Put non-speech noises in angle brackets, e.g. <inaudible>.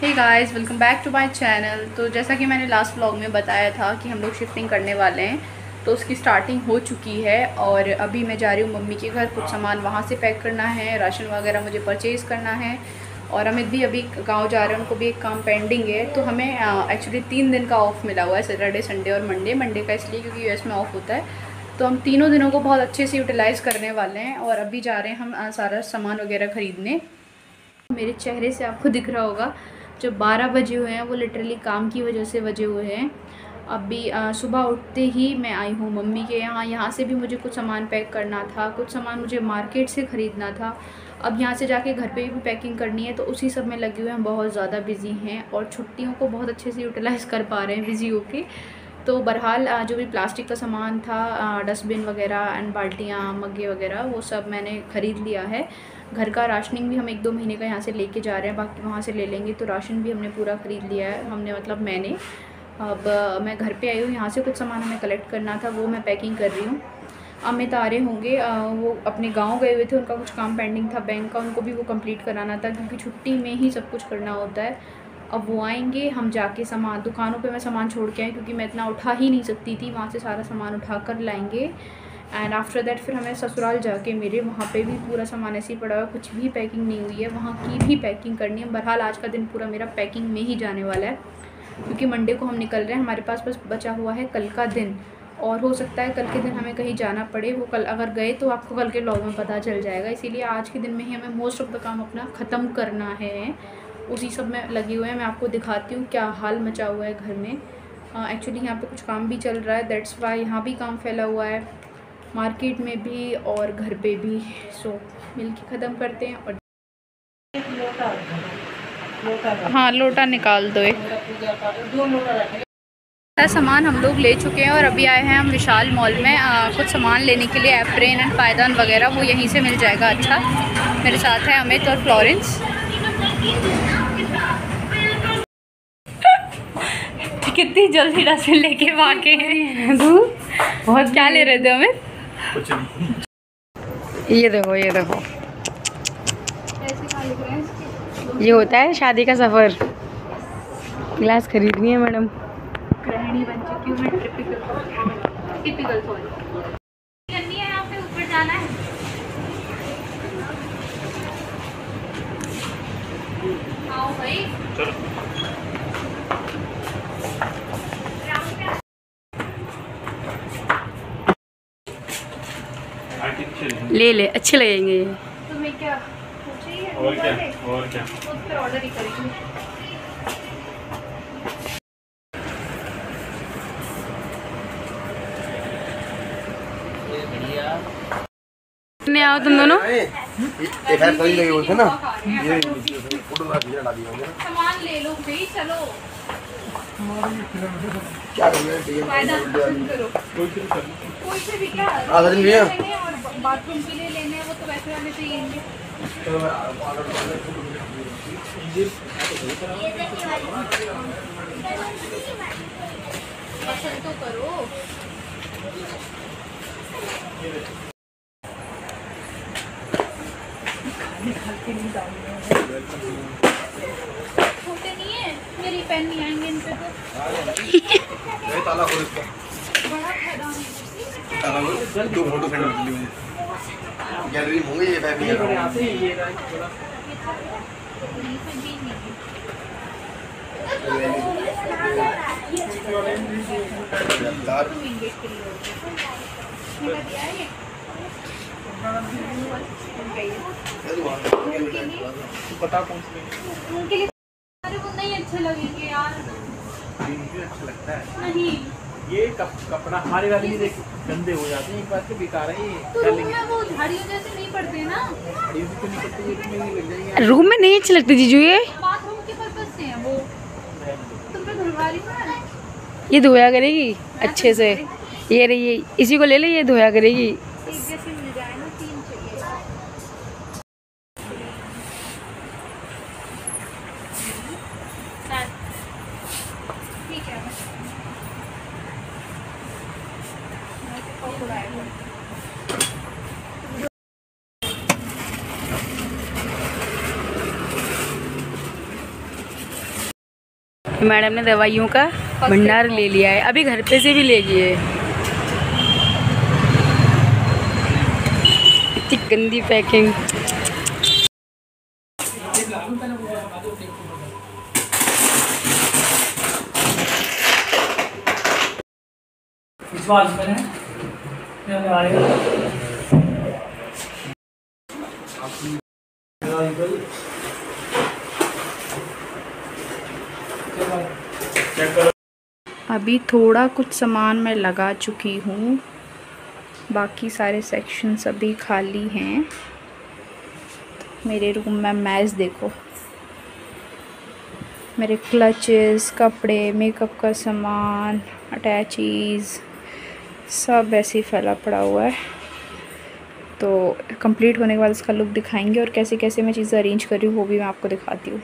Hey guys welcome back to my channel तो जैसा कि मैंने लास्ट व्लॉग में बताया था कि हम लोग शिफ्टिंग करने वाले हैं तो उसकी स्टार्टिंग हो चुकी है और अभी मैं जा रही हूँ मम्मी के घर कुछ सामान वहाँ से पैक करना है राशन वगैरह मुझे परचेज़ करना है और अमित भी अभी गाँव जा रहे हैं उनको भी एक काम पेंडिंग है। तो हमें एक्चुअली तीन दिन का ऑफ़ मिला हुआ है सैटरडे संडे और मंडे मंडे का इसलिए क्योंकि यूएस में ऑफ़ होता है। तो हम तीनों दिनों को बहुत अच्छे से यूटिलाइज़ करने वाले हैं और अभी जा रहे हैं हम सारा सामान वगैरह ख़रीदने। मेरे चेहरे से आपको दिख रहा होगा जो बारह बजे हुए हैं, वो लिटरली काम की वजह से बजे हुए हैं। अभी सुबह उठते ही मैं आई हूँ मम्मी के यहाँ। यहाँ से भी मुझे कुछ सामान पैक करना था, कुछ सामान मुझे मार्केट से ख़रीदना था। अब यहाँ से जाके घर पे भी पैकिंग करनी है तो उसी सब में लगे हुए हम बहुत ज़्यादा बिज़ी हैं और छुट्टियों को बहुत अच्छे से यूटिलाइज़ कर पा रहे हैं बिज़ी होके। तो बहरहाल जो भी प्लास्टिक का सामान था डस्टबिन वगैरह एंड बाल्टियाँ, मग्गे वगैरह, वो सब मैंने ख़रीद लिया है। घर का राशनिंग भी हम एक दो महीने का यहाँ से लेके जा रहे हैं, बाकी वहाँ से ले लेंगे तो राशन भी हमने पूरा ख़रीद लिया है, हमने मतलब मैंने। अब मैं घर पे आई हूँ, यहाँ से कुछ सामान हमें कलेक्ट करना था, वो मैं पैकिंग कर रही हूँ। अमित आ रहे होंगे वो अपने गाँव गए हुए थे, उनका कुछ काम पेंडिंग था बैंक का, उनको भी वो कंप्लीट कराना था, क्योंकि छुट्टी में ही सब कुछ करना होता है। अब वो आएँगे, हम जाके सामान, दुकानों पे मैं सामान छोड़ के आई क्योंकि मैं इतना उठा ही नहीं सकती थी, वहाँ से सारा सामान उठा कर लाएँगे। एंड आफ्टर दैट फिर हमें ससुराल जाके मेरे वहाँ पे भी पूरा सामान ऐसे ही पड़ा हुआ कुछ भी पैकिंग नहीं हुई है, वहाँ की भी पैकिंग करनी है। बहरहाल आज का दिन पूरा मेरा पैकिंग में ही जाने वाला है, क्योंकि मंडे को हम निकल रहे हैं, हमारे पास बस बचा हुआ है कल का दिन। और हो सकता है कल के दिन हमें कहीं जाना पड़े, वो कल अगर गए तो आपको कल के लॉग में पता चल जाएगा। इसीलिए आज के दिन में ही हमें मोस्ट ऑफ़ द काम अपना ख़त्म करना है। उसी सब में लगे हुए हैं। मैं आपको दिखाती हूँ क्या हाल मचा हुआ है घर में। एक्चुअली यहाँ पे कुछ काम भी चल रहा है। दैट्स वाई यहाँ भी काम फैला हुआ है। मार्केट में भी और घर पे भी। सो मिल के ख़त्म करते हैं और लोटा हाँ लोटा निकाल दो एक। सामान हम लोग ले चुके हैं और अभी आए हैं हम विशाल मॉल में। आ, कुछ सामान लेने के लिए एप्रेन एंड पायदान वगैरह वो यहीं से मिल जाएगा। अच्छा मेरे साथ है अमित और फ्लोरेंस। <laughs> कितनी जल्दी डस्टबिन लेके हैं? बहुत क्या ले रहे थे अमित? ये देखो ये देखो। ये होता है शादी का सफ़र। ग्लास खरीदनी है मैडम। गृहिणी बन चुकी हूँ मैं टिपिकल टिपिकल सॉरी करनी है यहाँ पे ऊपर जाना है। आओ भाई चलो ले ले अच्छे लगेंगे ये तुम्हें क्या और क्या और क्या ऑर्डर ही करेंगे कितने आओ तुम दोनों एक सही लगे बोलते ना ये सामान ले लो भाई चलो। क्या कर रहे फ़ायदा हैं करो। कोई से भी क्या? आ सचिन भैया लेने हैं और बाथरूम के लिए लेने हैं वो तो वैसे वाले चाहिए पसंद तो करो। छोटे नहीं है मेरी पेन नहीं आएँगे इन पे तो। ये ताला खोल इसका। बड़ा फ़ायदा है ताला खोल। दो फ़ोटो सेंड कर दी गैलरी में होंगे ये बैग में यार बता कौन सी उनके लिए अरे वो नहीं अच्छे लगेंगे यार अच्छा लगता है नहीं ये कप, कपड़ा हमारे वाले भी देख गंदे हो जाते हैं एक बार से बेकार है ये रूम में वो झाड़ियों जैसे नहीं पड़ते ना गाड़ियों से तो नहीं ये ही लग जाएँगे रूम में नहीं अच्छे लगते जीजू ये? बाथरूम के पर्पज से है वो। तुम पे धुलवा रही हूँ ना? ये धोया करेगी अच्छे से। ये रही इसी को ले ले ये धोया करेगी एक जैसे मिल जाए ना तीन चाहिए ठीक है मैं तो पकड़ाया मैडम ने दवाइयों का भंडार ले लिया है। अभी घर पे से भी ले लिए इतनी गंदी पैकिंग विश्वास करें आएगा अभी थोड़ा कुछ सामान मैं लगा चुकी हूँ। बाकी सारे सेक्शंस अभी खाली हैं। मेरे रूम में मैच देखो। मेरे क्लचेस कपड़े मेकअप का सामान अटैचीज़ सब ऐसे ही फैला पड़ा हुआ है। तो कंप्लीट होने के बाद इसका लुक दिखाएँगे और कैसे कैसे मैं चीज़ें अरेंज कर रही हूँ, वो भी मैं आपको दिखाती हूँ।